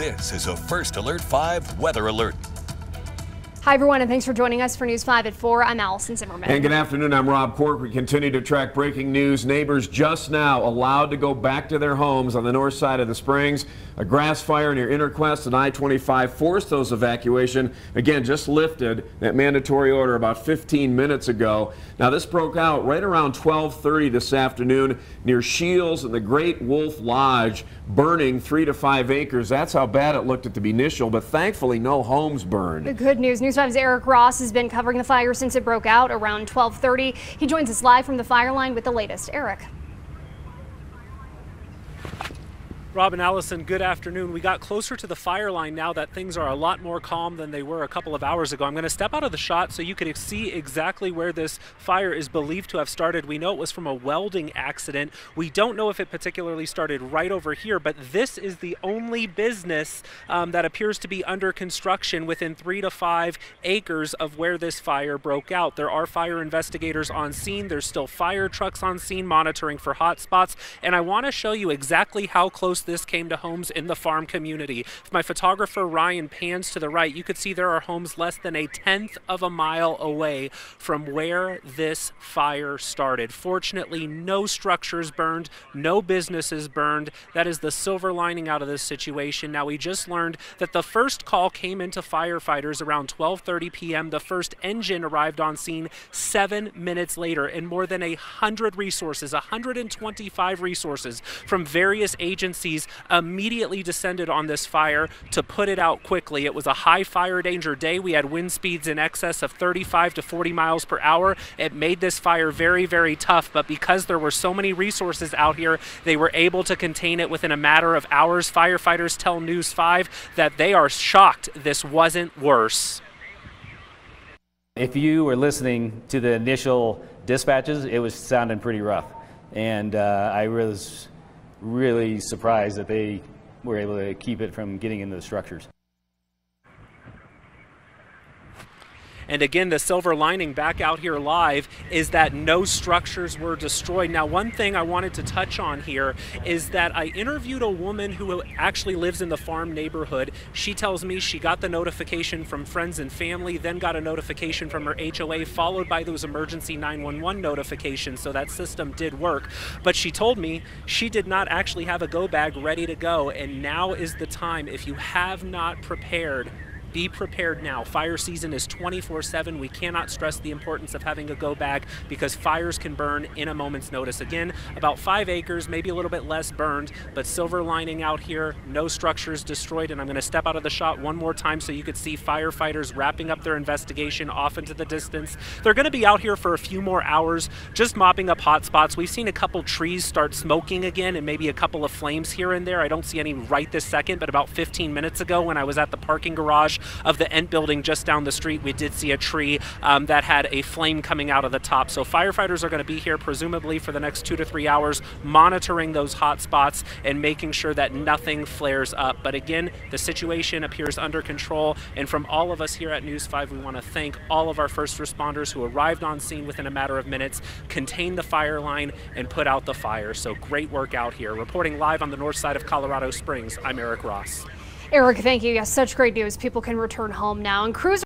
This is a First Alert 5 weather alert. Hi, everyone, and thanks for joining us for News 5 at 4. I'm Allison Zimmerman. And good afternoon. I'm Rob Cork. We continue to track breaking news. Neighbors just now allowed to go back to their homes on the north side of the Springs. A grass fire near Interquest and I-25 forced those evacuation. Again, just lifted that mandatory order about 15 minutes ago. Now, this broke out right around 1230 this afternoon near Scheels and the Great Wolf Lodge, burning three to five acres. That's how bad it looked at the initial, but thankfully no homes burned. The good news. News 5's Eric Ross has been covering the fire since it broke out around 1230. He joins us live from the fire line with the latest. Eric. Robin Allison, good afternoon. We got closer to the fire line now that things are a lot more calm than they were a couple of hours ago. I'm going to step out of the shot so you can see exactly where this fire is believed to have started. We know it was from a welding accident. We don't know if it particularly started right over here, but this is the only business um, that appears to be under construction within three to five acres of where this fire broke out. There are fire investigators on scene. There's still fire trucks on scene monitoring for hot spots, and I want to show you exactly how close this came to homes in the farm community. If my photographer Ryan pans to the right, you could see there are homes less than a tenth of a mile away from where this fire started. Fortunately, no structures burned, no businesses burned. That is the silver lining out of this situation. Now, we just learned that the first call came into firefighters around 12:30 p.m. The first engine arrived on scene 7 minutes later and more than a 100 resources, 125 resources from various agencies immediately descended on this fire to put it out quickly. It was a high fire danger day. We had wind speeds in excess of 35 to 40 miles per hour. It made this fire very, very tough, but because there were so many resources out here, they were able to contain it within a matter of hours. Firefighters tell News 5 that they are shocked this wasn't worse. If you were listening to the initial dispatches, it was sounding pretty rough. And uh, I was really surprised that they were able to keep it from getting into the structures. And again, the silver lining back out here live is that no structures were destroyed. Now, one thing I wanted to touch on here is that I interviewed a woman who actually lives in the farm neighborhood. She tells me she got the notification from friends and family, then got a notification from her HOA, followed by those emergency 911 notifications. So that system did work. But she told me she did not actually have a go bag ready to go. And now is the time, if you have not prepared be prepared now. Fire season is 24 7. We cannot stress the importance of having a go bag because fires can burn in a moment's notice. Again, about five acres, maybe a little bit less burned, but silver lining out here, no structures destroyed. And I'm going to step out of the shot one more time so you could see firefighters wrapping up their investigation off into the distance. They're going to be out here for a few more hours, just mopping up hot spots. We've seen a couple trees start smoking again and maybe a couple of flames here and there. I don't see any right this second, but about 15 minutes ago when I was at the parking garage, of the Ent building just down the street, we did see a tree um, that had a flame coming out of the top. So firefighters are going to be here presumably for the next two to three hours, monitoring those hot spots and making sure that nothing flares up. But again, the situation appears under control. And from all of us here at News 5, we want to thank all of our first responders who arrived on scene within a matter of minutes, contained the fire line, and put out the fire. So great work out here. Reporting live on the north side of Colorado Springs, I'm Eric Ross. Eric, thank you. Yes, such great news. People can return home now. And crews